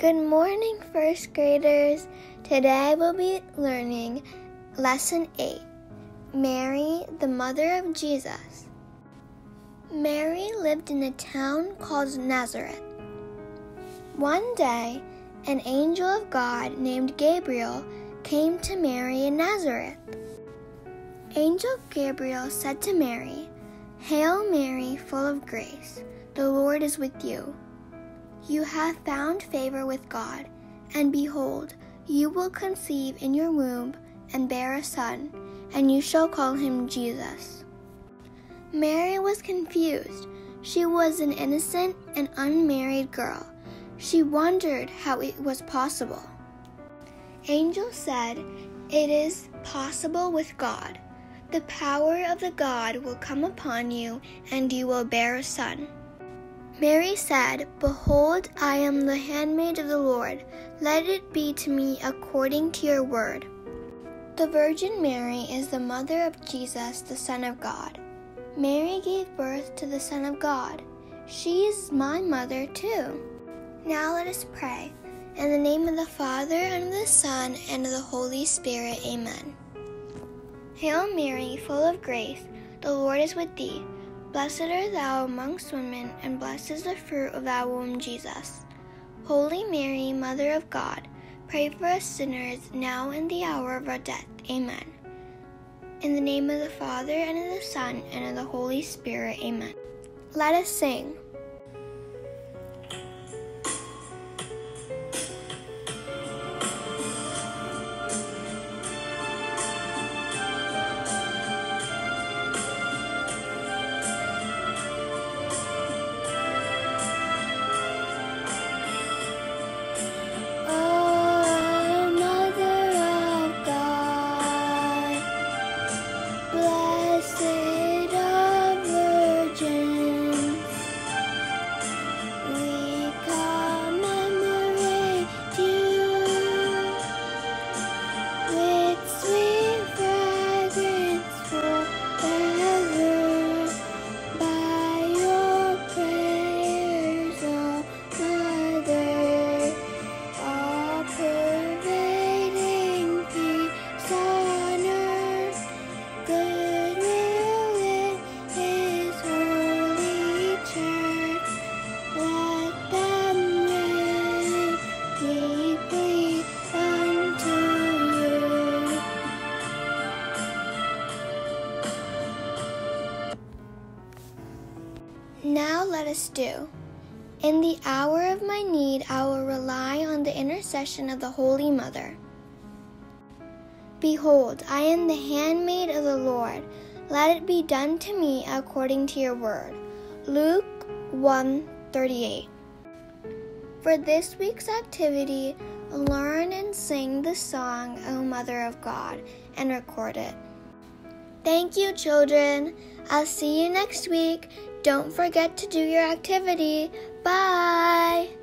Good morning, first graders. Today we'll be learning Lesson 8 Mary, the Mother of Jesus. Mary lived in a town called Nazareth. One day, an angel of God named Gabriel came to Mary in Nazareth. Angel Gabriel said to Mary, Hail Mary, full of grace, the Lord is with you. You have found favor with God, and behold, you will conceive in your womb and bear a son, and you shall call him Jesus. Mary was confused. She was an innocent and unmarried girl. She wondered how it was possible. Angel said, It is possible with God. The power of the God will come upon you, and you will bear a son. Mary said, Behold, I am the handmaid of the Lord. Let it be to me according to your word. The Virgin Mary is the mother of Jesus, the Son of God. Mary gave birth to the Son of God. She is my mother too. Now let us pray. In the name of the Father, and of the Son, and of the Holy Spirit, amen. Hail Mary, full of grace, the Lord is with thee. Blessed art thou amongst women, and blessed is the fruit of thy womb, Jesus. Holy Mary, Mother of God, pray for us sinners, now and the hour of our death. Amen. In the name of the Father, and of the Son, and of the Holy Spirit. Amen. Let us sing. Blessed Now let us do. In the hour of my need, I will rely on the intercession of the Holy Mother. Behold, I am the handmaid of the Lord. Let it be done to me according to your word. Luke 1:38. For this week's activity, learn and sing the song, O Mother of God, and record it. Thank you, children. I'll see you next week. Don't forget to do your activity. Bye.